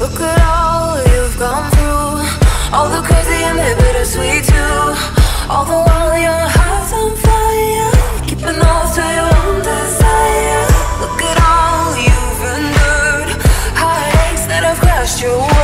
Look at all you've gone through? All the crazy and the bittersweet too. All the while your heart's on fire Keeping all to your own desire. Look at all you've endured. Heartaches that have crushed your world